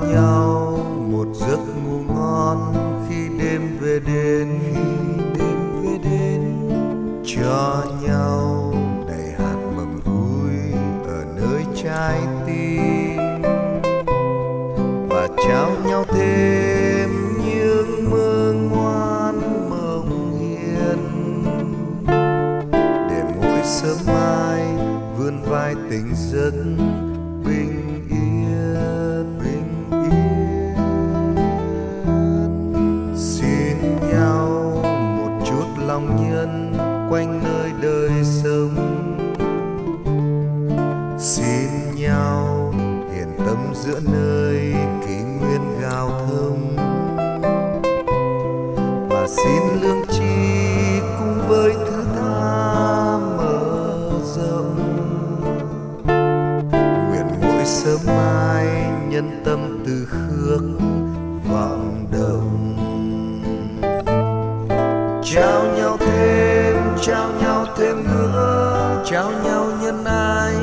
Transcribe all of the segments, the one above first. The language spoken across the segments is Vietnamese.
nhau một giấc ngủ ngon khi đêm về đến. Khi đêm về đến cho nhau đầy hạt mầm vui ở nơi trái tim. Và trao nhau thêm những mơ ngoan mộng hiền. Để mỗi sớm mai vươn vai tình giấc quanh nơi đời sống. Xin nhau hiền tâm giữa nơi kỷ nguyên gào thông và xin lương tri cùng với thứ tha mở rộng. Nguyện mỗi sớm mai nhân tâm từ khước vọng động trao nhau thêm trao nhau thêm nữa trao nhau nhân ái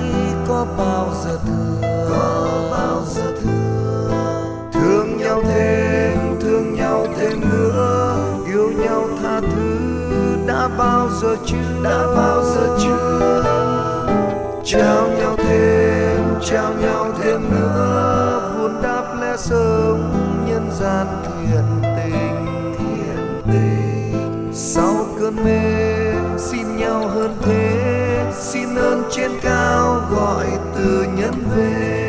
có bao giờ thừa? Có bao giờ thừa? Thương nhau thêm thương nhau thêm nữa yêu nhau tha thứ đã bao giờ chưa? Đã bao giờ chưa? Trao nhau thêm trao nhau thêm nữa vun đắp lẽ sống nhân gian thiện hơn thế. Xin ơn trên cao gọi từ nhân về.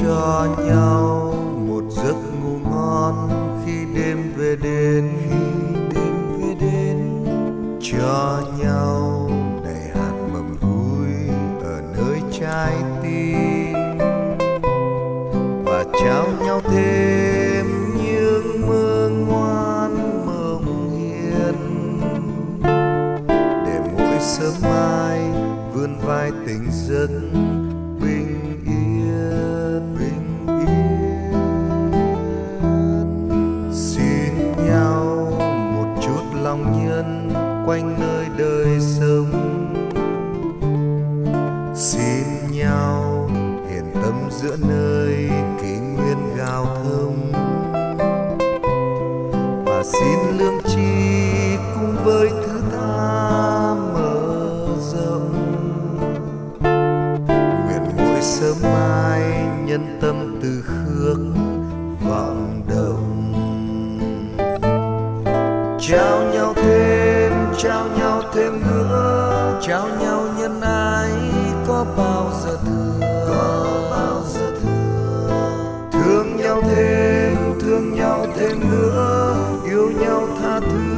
Cho nhau một giấc ngủ ngon khi đêm về đến. Khi đêm về đến. Cho nhau đầy hạt mầm vui ở nơi trái tim. Và trao nhau thêm những mơ ngoan mộng hiền. Để mỗi sớm mai vươn vai tình giấc quanh nơi đời sống. Xin nhau hiền tâm giữa nơi kỷ nguyên gào thông và xin lương tri cùng với thứ tha mở rộng. Nguyện mỗi sớm mai nhân tâm từ khước vọng động trao nhau trao nhau thêm nữa trao nhau nhân ái có bao giờ thừa thương nhau thêm thương nhau thêm nữa yêu nhau tha thứ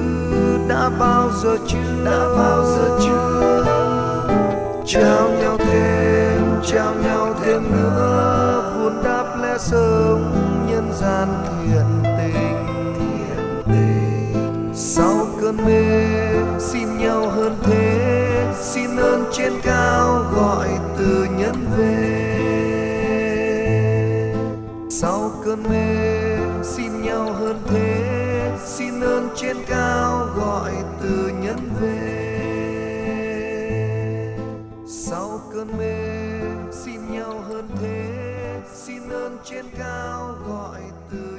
đã bao giờ chưa? Đã bao giờ chưa? Trao nhau thêm trao nhau thêm nữa vun đắp lẽ sống nhân gian thiện tình. Thiện tình mê, xin nhau hơn thế, xin ơn trên cao gọi từ nhân về. Sau cơn mê, xin nhau hơn thế, xin ơn trên cao gọi từ nhân về. Sau cơn mê, xin nhau hơn thế, xin ơn trên cao gọi từ